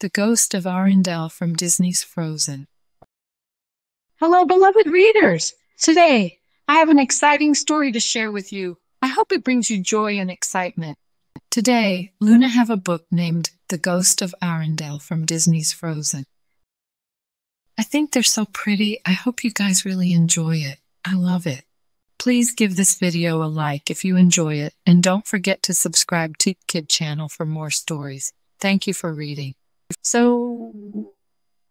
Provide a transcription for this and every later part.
The Ghost of Arendelle from Disney's Frozen. Hello, beloved readers. Today, I have an exciting story to share with you. I hope it brings you joy and excitement. Today, Luna have a book named The Ghost of Arendelle from Disney's Frozen. I think they're so pretty. I hope you guys really enjoy it. I love it. Please give this video a like if you enjoy it, and don't forget to subscribe to Kid channel for more stories. Thank you for reading. So,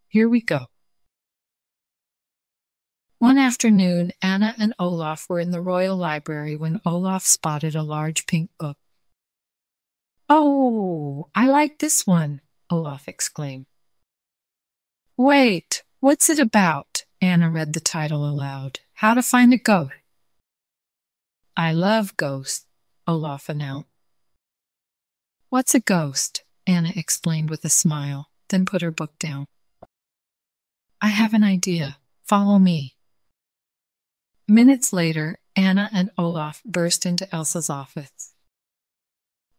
here we go. One afternoon, Anna and Olaf were in the royal library when Olaf spotted a large pink book. Oh, I like this one, Olaf exclaimed. Wait, what's it about? Anna read the title aloud. How to find a ghost. I love ghosts, Olaf announced. What's a ghost? Anna explained with a smile, then put her book down. I have an idea. Follow me. Minutes later, Anna and Olaf burst into Elsa's office.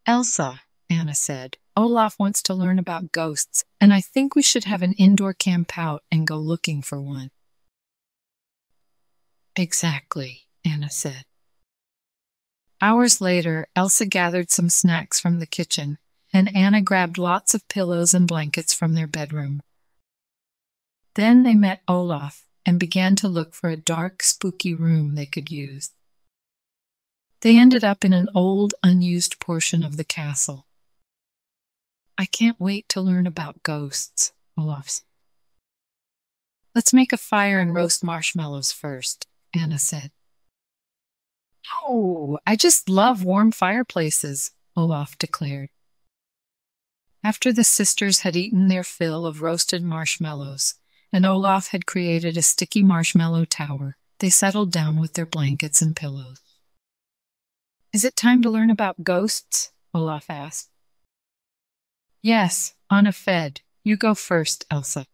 Elsa, Anna said, Olaf wants to learn about ghosts, and I think we should have an indoor camp out and go looking for one. Exactly, Anna said. Hours later, Elsa gathered some snacks from the kitchen and Anna grabbed lots of pillows and blankets from their bedroom. Then they met Olaf and began to look for a dark, spooky room they could use. They ended up in an old, unused portion of the castle. I can't wait to learn about ghosts, Olaf said. Let's make a fire and roast marshmallows first, Anna said. Oh, I just love warm fireplaces, Olaf declared. After the sisters had eaten their fill of roasted marshmallows, and Olaf had created a sticky marshmallow tower, they settled down with their blankets and pillows. Is it time to learn about ghosts? Olaf asked. Yes, Anna fed. You go first, Elsa.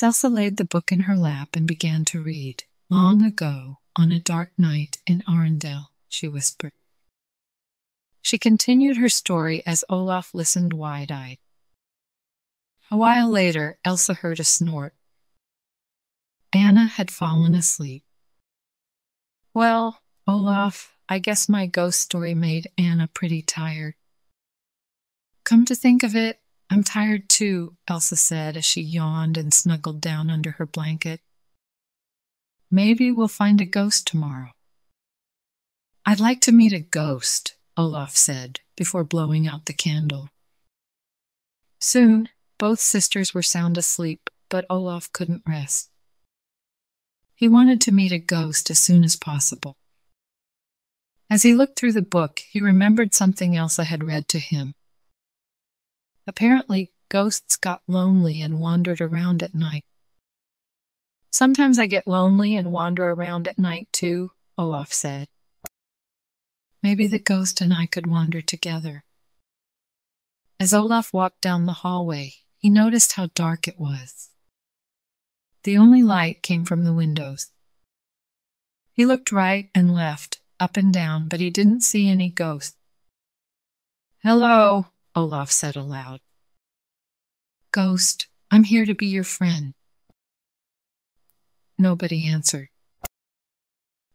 Elsa laid the book in her lap and began to read. Long ago, on a dark night in Arendelle, she whispered. She continued her story as Olaf listened wide eyed. A while later, Elsa heard a snort. Anna had fallen asleep. Well, Olaf, I guess my ghost story made Anna pretty tired. Come to think of it, I'm tired too, Elsa said as she yawned and snuggled down under her blanket. Maybe we'll find a ghost tomorrow. I'd like to meet a ghost, Olaf said before blowing out the candle. Soon, both sisters were sound asleep, but Olaf couldn't rest. He wanted to meet a ghost as soon as possible. As he looked through the book, he remembered something Elsa had read to him. Apparently, ghosts got lonely and wandered around at night. Sometimes I get lonely and wander around at night too, Olaf said. Maybe the ghost and I could wander together. As Olaf walked down the hallway, he noticed how dark it was. The only light came from the windows. He looked right and left, up and down, but he didn't see any ghosts. Hello, Olaf said aloud. Ghost, I'm here to be your friend. Nobody answered.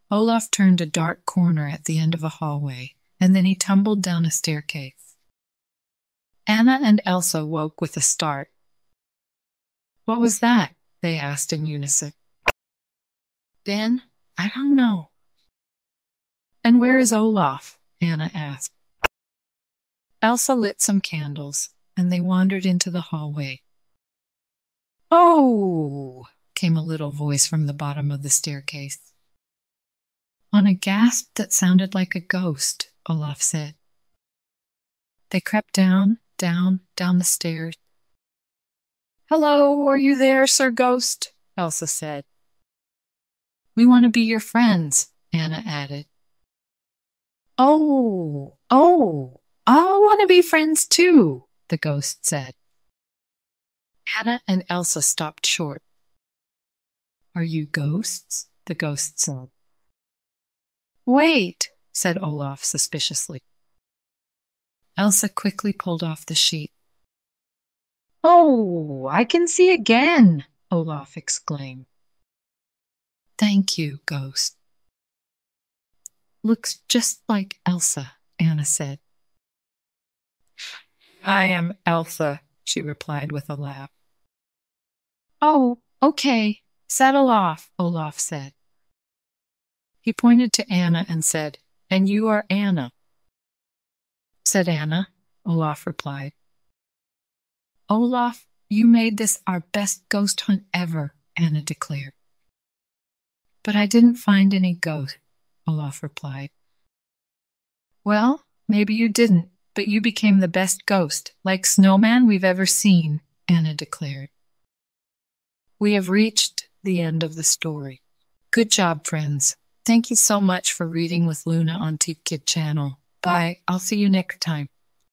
Olaf turned a dark corner at the end of a hallway, and then he tumbled down a staircase. Anna and Elsa woke with a start. What was that? they asked in unison. Ben, I don't know. And where is Olaf? Anna asked. Elsa lit some candles, and they wandered into the hallway. Oh, came a little voice from the bottom of the staircase. On a gasp that sounded like a ghost, Olaf said. They crept down, down, down the stairs. Hello, are you there, Sir Ghost? Elsa said. We want to be your friends, Anna added. Oh, oh, I want to be friends too, the ghost said. Anna and Elsa stopped short. Are you ghosts? the ghost said. Wait, said Olaf suspiciously. Elsa quickly pulled off the sheet. Oh, I can see again, Olaf exclaimed. Thank you, ghost. Looks just like Elsa, Anna said. I am Elsa, she replied with a laugh. Oh, okay. Settle off, Olaf said. He pointed to Anna and said, And you are Anna. Said Anna, Olaf replied. Olaf, you made this our best ghost hunt ever, Anna declared. But I didn't find any ghosts, Olaf replied. Well, maybe you didn't, but you became the best ghost, like snowman we've ever seen, Anna declared. We have reached the end of the story. Good job, friends. Thank you so much for reading with Luna on Teep Kid channel. Bye. I'll see you next time.